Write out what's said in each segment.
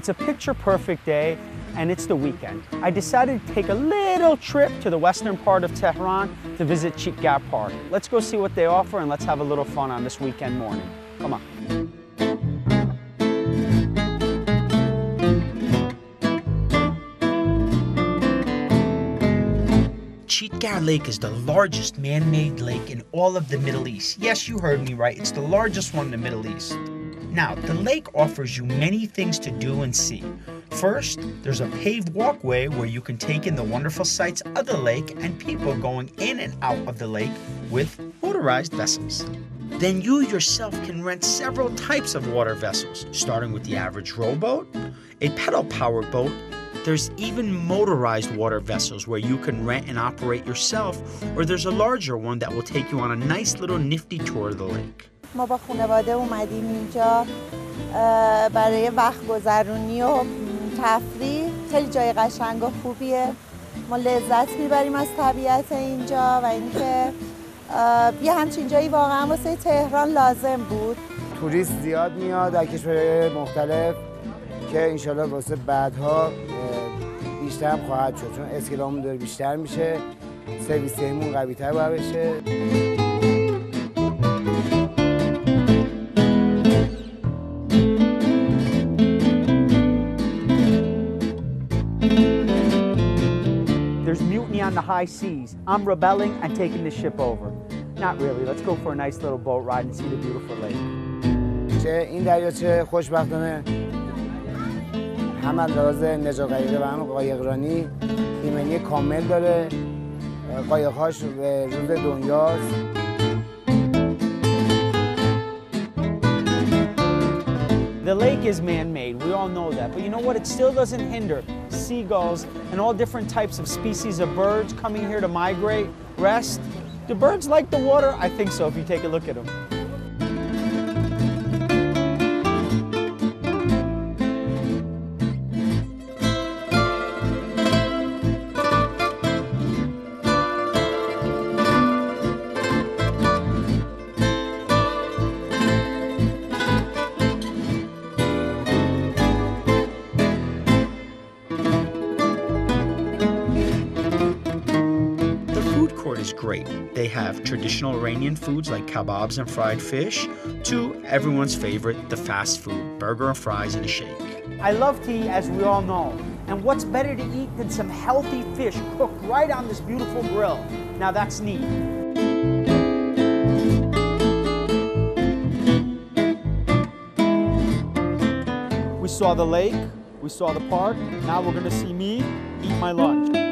It's a picture perfect day and it's the weekend. I decided to take a little trip to the western part of Tehran to visit Chitgar Park. Let's go see what they offer and let's have a little fun on this weekend morning. Come on. Chitgar Lake is the largest man-made lake in all of the Middle East. Yes, you heard me right. It's the largest one in the Middle East. Now, the lake offers you many things to do and see. First, there's a paved walkway where you can take in the wonderful sights of the lake and people going in and out of the lake with motorized vessels. Then you yourself can rent several types of water vessels, starting with the average rowboat, a pedal-powered boat, there's even motorized water vessels where you can rent and operate yourself, or there's a larger one that will take you on a nice little nifty tour of the lake. ما با خانواده اومدیم اینجا برای وقت گذرونی و تفریح. خیلی جای قشنگ و خوبیه. ما لذت می‌بریم از طبیعت اینجا و اینکه یه همچین جایی واقعا واسه تهران لازم بود. توریست زیاد میاد در کشورهای مختلف که انشالله واسه بعدها بیشتر هم خواهد شد. چون اسکلامون داره بیشتر میشه سرویس تیمون قوی تر بشه. on the high seas. I'm rebelling and taking the ship over. Not really. Let's go for a nice little boat ride and see the beautiful lake. چه این دریاچه خوشبختانه هم از لحاظ نجات غریقه و هم قایقرانی ایمنی کامل داره قایقهاش به روز دنیاست The lake is man-made, we all know that, but you know what? It still doesn't hinder seagulls and all different types of species of birds coming here to migrate, rest. Do birds like the water? I think so if you take a look at them. Is great. They have traditional Iranian foods like kebabs and fried fish, to everyone's favorite, the fast food, burger and fries and a shake. I love to eat, as we all know. And what's better to eat than some healthy fish cooked right on this beautiful grill? Now that's neat. We saw the lake, we saw the park, now we're gonna see me eat my lunch.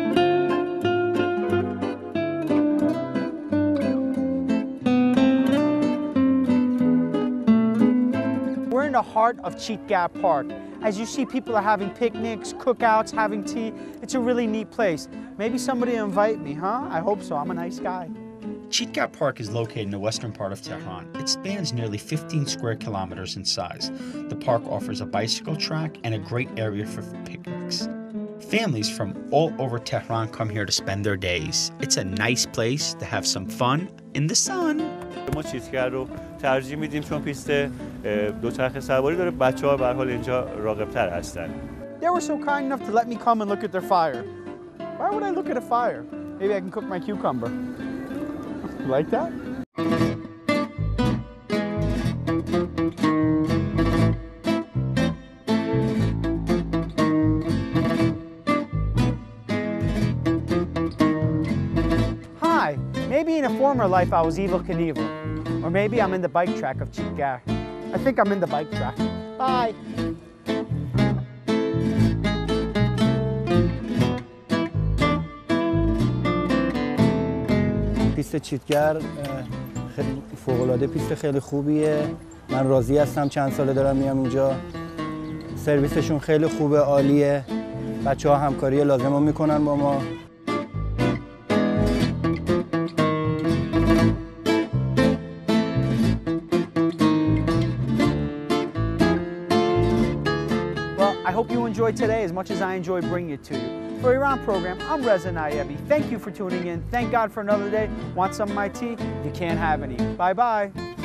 The heart of Chitgar Park. As you see, people are having picnics, cookouts, having tea. It's a really neat place. Maybe somebody invite me, huh? I hope so. I'm a nice guy. Chitgar Park is located in the western part of Tehran. It spans nearly 15 square kilometers in size. The park offers a bicycle track and a great area for picnics. Families from all over Tehran come here to spend their days. It's a nice place to have some fun in the sun. ما چیتگر رو ترجیح میدیم چون پیست دوچرخه سواری داره بچه ها به حال اینجا راغب تر هستن They were so kind enough to let me come and look at their fire. Why would I look at a fire? Maybe I can cook my cucumber. Like that? Maybe in a former life I was Evil Knievel. Or maybe I'm in the bike track of Chitgar. I think I'm in the bike track. Bye. پیست چیتگر خیلی فوقلاده پیست خیلی خوبیه من راضی هستم چند ساله دارم میام اینجا سرویسشون خیلی خوبه عالیه بچه ها همکاری لازم رو می‌کنن با ما hope you enjoyed today as much as I enjoyed bringing it to you. For Iran program, I'm Reza Nayebi. Thank you for tuning in. Thank God for another day. Want some of my tea? You can't have any. Bye-bye.